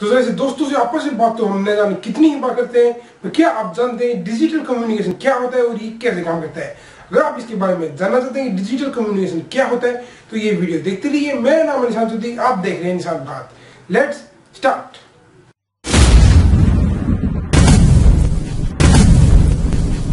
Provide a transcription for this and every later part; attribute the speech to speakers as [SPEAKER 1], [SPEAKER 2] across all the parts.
[SPEAKER 1] तो जैसे दोस्तों से आपस में बात तो हम न जाने कितनी ही बात करते हैं तो क्या आप जानते हैं डिजिटल कम्युनिकेशन क्या होता है और ये कैसे काम करता है? अगर आप इसके बारे में जानना चाहते हैं डिजिटल कम्युनिकेशन क्या होता है तो ये वीडियो देखते रहिए। मेरा नाम निशान चौधरी, आप देख रहे हैं निशान बात। लेट्स स्टार्ट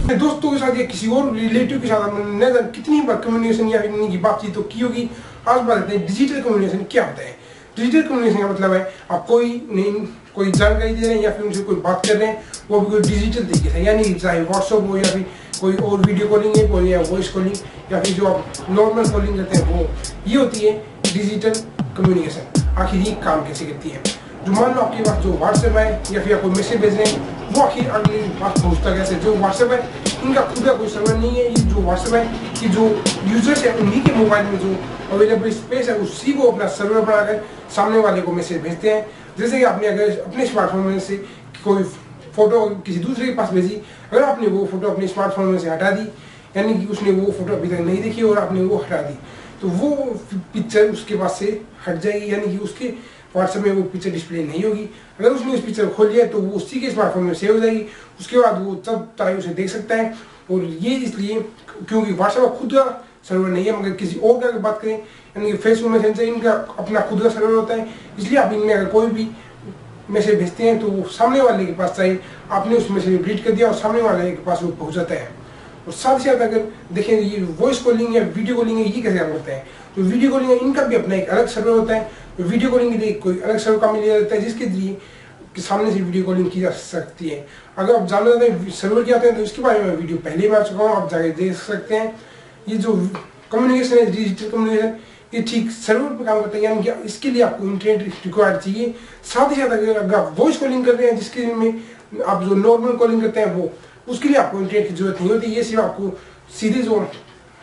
[SPEAKER 1] दोस्तों के साथ या किसी और रिलेटिव के साथ कितनी बार कम्युनिकेशन या की बातचीत तो की होगी, आज बात करते हैं डिजिटल कम्युनिकेशन क्या होता है। डिजिटल कम्युनिकेशन का मतलब है, आप कोई नहीं, कोई जानकारी दे रहे हैं या फिर उनसे कोई बात कर रहे हैं, वो भी कोई डिजिटल तरीके से, यानी चाहे व्हाट्सअप हो या फिर कोई और वीडियो कॉलिंग है, कोई या वॉइस कॉलिंग या फिर जो आप नॉर्मल कॉलिंग करते हैं, वो। ये होती है डिजिटल कम्युनिकेशन, आखिर ये काम कैसे करती है? जो मान लो आपके पास जो व्हाट्सएप है, या फिर आपको मैसेज भेज रहे हैं, वो आखिर अगले बात पहुँचता कैसे? जो व्हाट्सएप है इनका खुद का कोई सर्वर नहीं है, ये जो व्हाट्सएप है कि जो यूज़र्स है, उन्हीं के मोबाइल में जो अवेलेबल स्पेस है, उसी को अपना सर्वर बनाकर सामने वाले को मैसेज भेजते हैं। जैसे कि आपने अगर अपने स्मार्टफ़ोन में से कोई फ़ोटो किसी दूसरे के पास भेजी, अगर आपने वो फ़ोटो अपने स्मार्टफ़ोन में से हटा दी, यानी कि उसने वो फ़ोटो अभी तक नहीं देखी और आपने वो हटा दी तो वो पिक्चर उसके पास से हट जाएगी, यानी कि उसके व्हाट्सएप में वो पिक्चर डिस्प्ले नहीं होगी। अगर उसने उस पिक्चर खोल लिया तो वो उसी के स्मार्टफ़ोन में सेव हो जाएगी। उसके बाद वो तब चाहे उसे देख सकता है। और ये इसलिए क्योंकि व्हाट्सएप खुद का सर्वर नहीं है, मगर किसी और का बात करें, यानी कि फेसबुक मैसेंजर इनका अपना खुद का सर्वर होता है। इसलिए आप इनमें अगर कोई भी मैसेज भेजते हैं तो वो सामने वाले के पास चाहिए आपने उस मैसेज डिलीट कर दिया और सामने वाले के पास वो पहुँच जाता है। और साथ ही साथ अगर देखें, ये वॉइस कॉलिंग या वीडियो कॉलिंग है ये कैसे काम करते हैं? तो वीडियो कॉलिंग इनका भी अपना एक अलग सर्वर होता है। तो वीडियो कॉलिंग के लिए कोई अलग सर्वर काम लिया जाता है, जिसके ज़रिए कि सामने से वीडियो कॉलिंग की जा सकती है। अगर आप जानना चाहते हैं सर्वर क्या आते हैं तो इसके बारे में वीडियो पहले मैं आ चुका हूँ आप जाके देख सकते हैं। ये जो कम्युनिकेशन है डिजिटल कम्युनिकेशन ये ठीक सर्वर पर काम करता है, यानी कि इसके लिए आपको इंटरनेट रिक्वायर्ड चाहिए। साथ ही साथ अगर अगर आप वॉइस कॉलिंग कर रहे हैं, जिसके में आप जो नॉर्मल कॉलिंग करते हैं, वो उसके लिए आपको इंटरनेट की ज़रूरत नहीं होती, ये सिर्फ़ आपको सीधे जो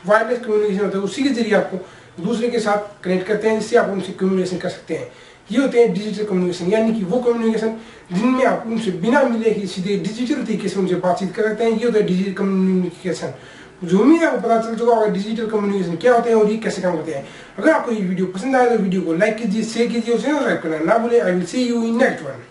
[SPEAKER 1] वायरलेस कम्युनिकेशन होता है, उसी के ज़रिए आपको दूसरे के साथ कनेक्ट करते हैं, जिससे आप उनसे कम्युनिकेशन कर सकते हैं। ये होते हैं डिजिटल कम्युनिकेशन यानी कि वो कम्युनिकेशन जिनमें आप उनसे बिना मिले ही सीधे डिजिटल तरीके से उनसे बातचीत कर सकते हैं। ये होता है डिजिटल कम्युनिकेशन जो उम्मीद आपको पता चल चुका होगा डिजिटल कम्युनिकेशन क्या होते हैं और ये कैसे काम करते हैं। अगर आपको ये वीडियो पसंद आए तो वीडियो को लाइक कीजिए शेयर कीजिए और सब्सक्राइब करना ना भूले। I will see you in next one